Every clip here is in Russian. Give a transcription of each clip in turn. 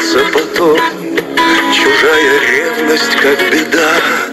сердце потом Чужая ревность, как беда.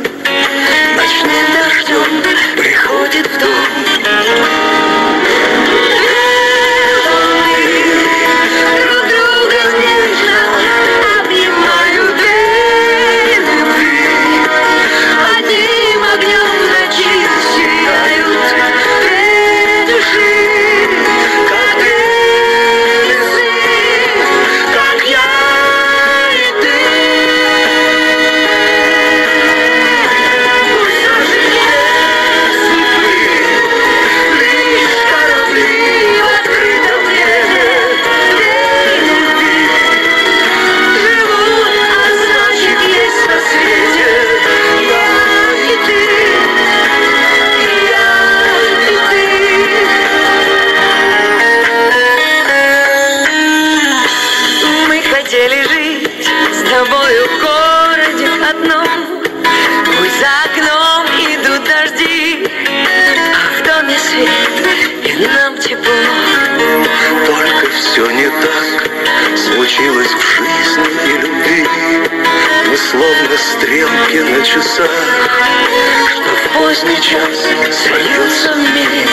captured the youth of me.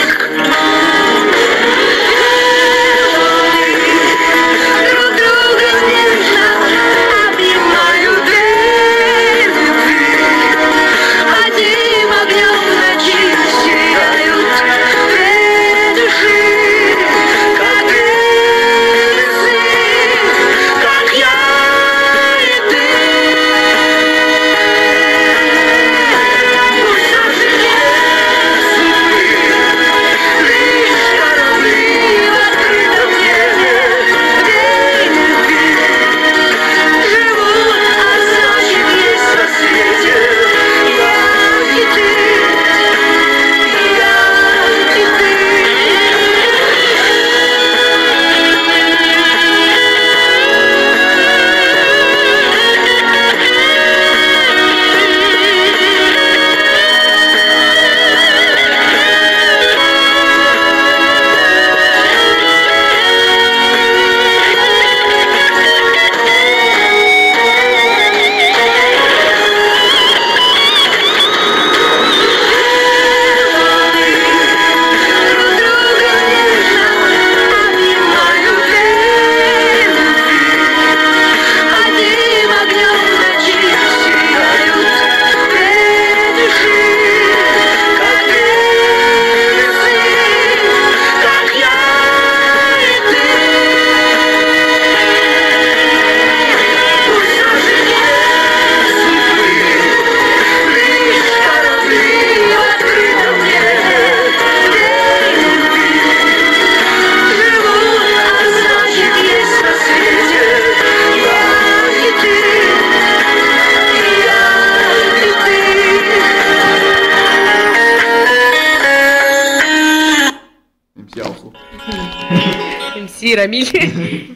decir, Emilio.